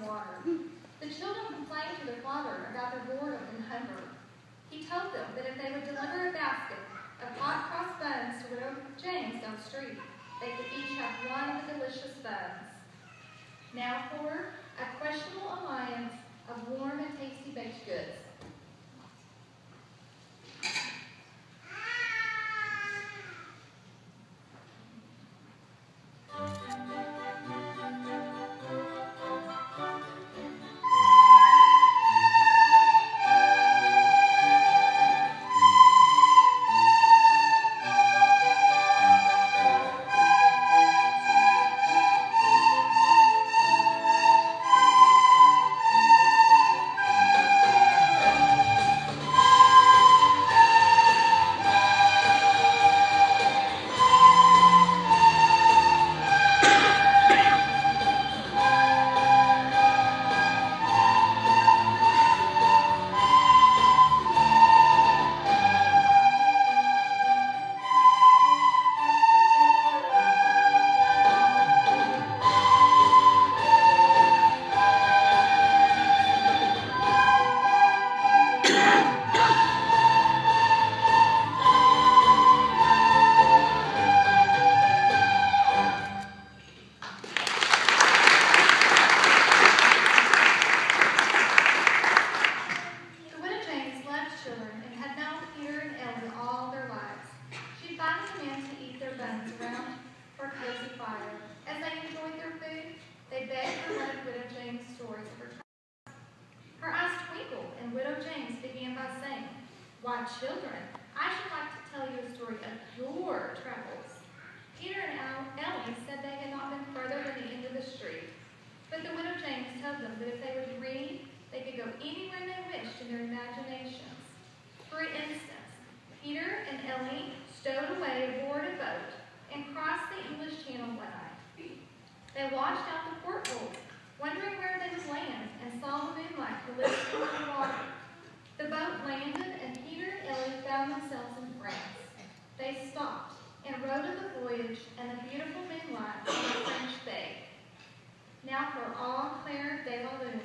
water. The children complained to their father about their boredom and hunger. He told them that if they would deliver a basket of hot cross buns to Widow James down the street, they could each have one of the delicious buns. Now for a questionable alliance of warm and tasty baked goods. Why, children, I should like to tell you a story of your travels. Peter and Ellie said they had not been further than the end of the street. But the widow James told them that if they would read, they could go anywhere they wished in their imaginations. For instance, Peter and Ellie stowed away aboard a boat and crossed the English Channel one night. They watched out the porthole, wondering where they would land, and saw the moonlight glistening on the water. The boat landed, and Peter and Ellie found themselves in France. They stopped and wrote of the voyage and the beautiful moonlight on the French bay. Now for Au Clair de la Lune.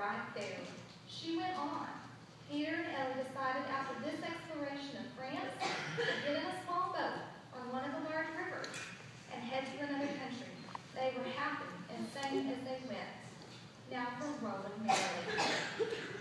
Right there. She went on. Peter and Ellie decided after this exploration of France to get in a small boat on one of the large rivers and head to another country. They were happy and sang as they went. Now for Rolling Merrily.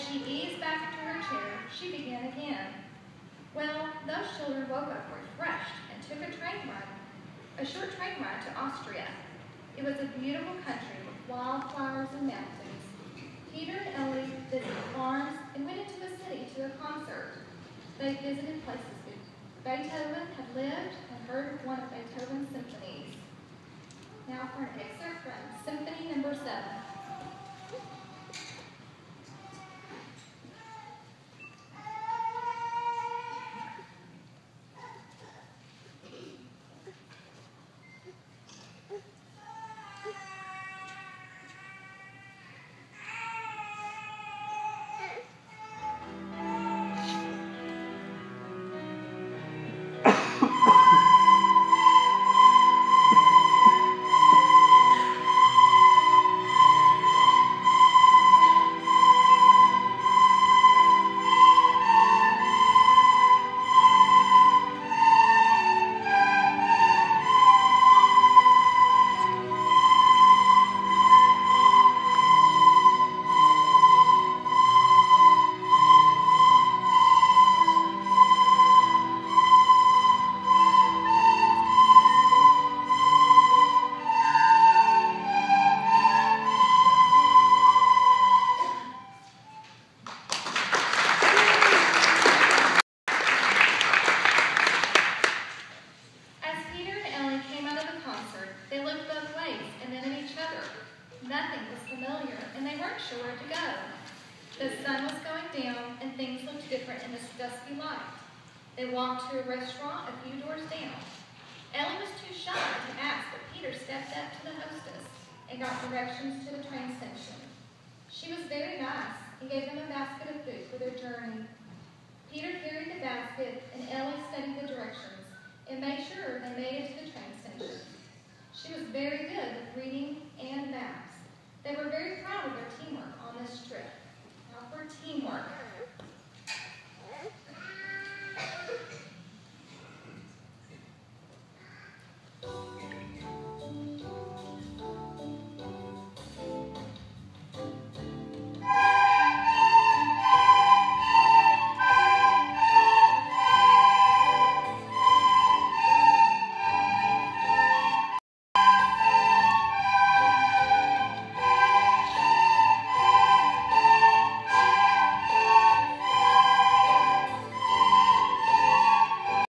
she eased back into her chair, she began again. Well, those children woke up refreshed and took a train ride, a short train ride to Austria. It was a beautiful country with wildflowers and mountains. Peter and Ellie visited farms and went into the city to a concert. They visited places Beethoven had lived and heard one of Beethoven's symphonies. Now for an excerpt from Symphony Number no. 7. to a restaurant a few doors down. Ellie was too shy to ask, but Peter stepped up to the hostess and got directions to the train station. She was very nice and gave them a basket of food for their journey. Peter carried the basket, and Ellie studied the directions and made sure they made it to the train station. She was very good with reading and math.